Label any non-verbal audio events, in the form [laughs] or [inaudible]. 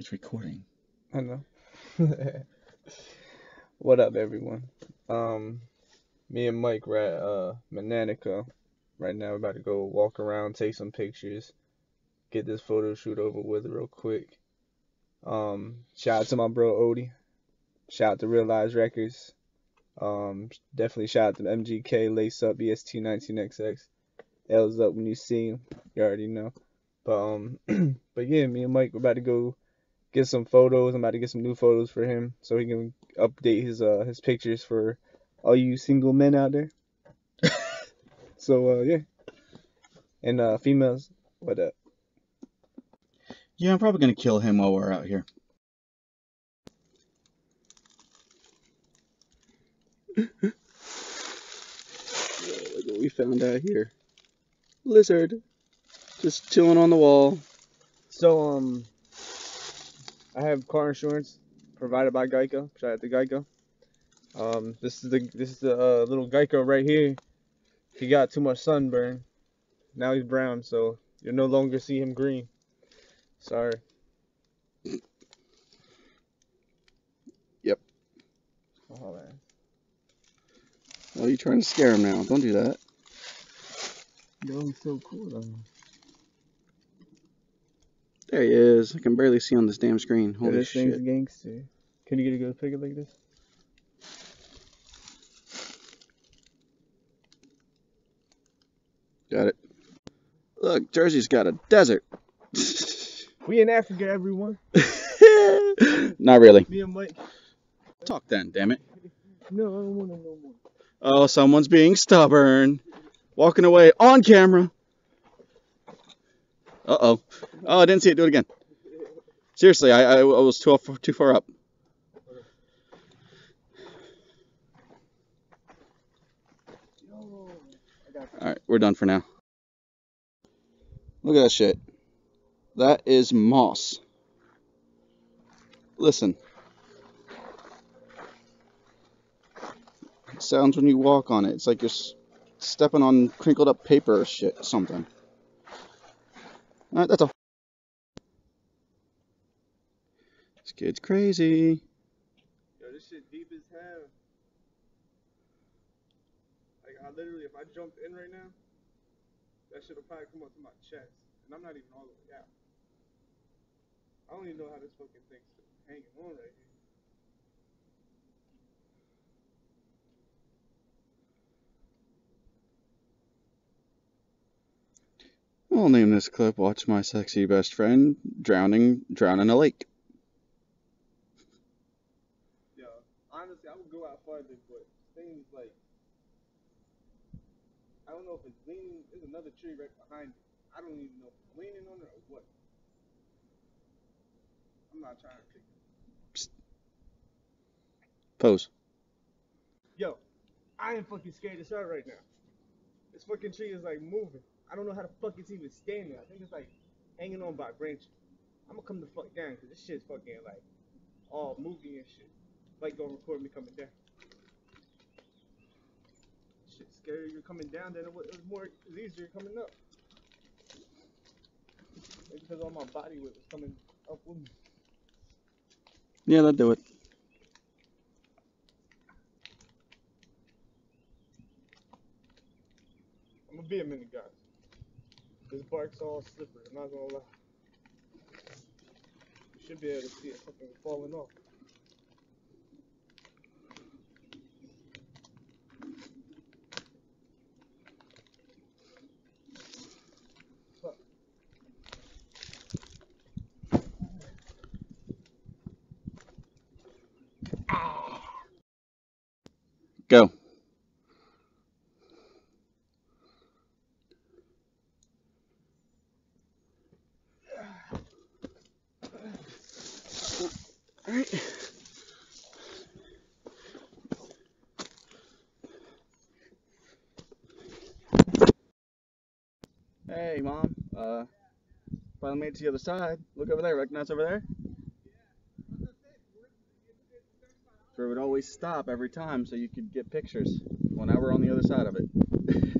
It's recording. I know. [laughs] what up, everyone? Um, me and Mike were at uh Menantico. Right now, we're about to go walk around, take some pictures, get this photo shoot over with real quick. Um, shout out to my bro Odie. Shout out to Realize Records. Um, definitely shout out to MGK, Lace Up, EST19XX. L's up when you see him. You already know. But um, [clears throat] but yeah, me and Mike we're about to go get some photos. I'm about to get some new photos for him so he can update his uh his pictures for all you single men out there. [laughs] so uh yeah. And uh females, what up? Yeah, I'm probably gonna kill him while we're out here. [laughs] look what we found out here. Lizard. Just chilling on the wall. So um I have car insurance provided by Geico. Shout out to Geico. Um, this is the this is the uh, little Geico right here. He got too much sunburn. Now he's brown, so you'll no longer see him green. Sorry. Yep. Oh man. Oh, you're trying to scare him now. Don't do that. Yo, he's so cool though. There he is. I can barely see on this damn screen. Holy this thing's a shit. gangster. Can you get a good picture like this? Got it. Look, Jersey's got a desert. [laughs] We in Africa, everyone. [laughs] Not really. Me and Mike. Talk then, damn it. No, I don't want to know more. Oh, someone's being stubborn. Walking away on camera. Uh oh. Oh, I didn't see it. Do it again. Seriously, I, I, I was too, too far up. Alright, we're done for now. Look at that shit. That is moss. Listen. It sounds when you walk on it. It's like you're stepping on crinkled up paper or shit, something. Alright, that's all. This kid's crazy. Yo, this shit deep as hell. Like, I literally, if I jumped in right now, that shit'll probably come up to my chest. And I'm not even all the way out. I don't even know how this fucking thing's hanging on right here. I'll name this clip Watch My Sexy Best Friend Drowning Drown in a Lake. Yo, honestly, I would go out farther, but things like, I don't know if it's leaning, there's another tree right behind it. I don't even know if it's leaning on it or what. I'm not trying to pick Pose. Yo, I am fucking scared as hell right now. Fucking tree is like moving. I don't know how the fuck it's even standing. I think it's like hanging on by branches. I'm gonna come the fuck down because this shit's fucking like all moving and shit. Like gonna record me coming down. Shit scary. You're coming down, then it was, it was more, it was easier coming up. Because all my body weight was coming up with me. Yeah, that'll do it. Gonna be a minute, guys. This bark's all slippery. I'm not gonna lie. You should be able to see it fucking falling off. Go. Alright. Hey, Mom. Uh, finally made it to the other side. Look over there. Recognize over there? Where it would always stop every time so you could get pictures. Well, now we're on the other side of it. [laughs]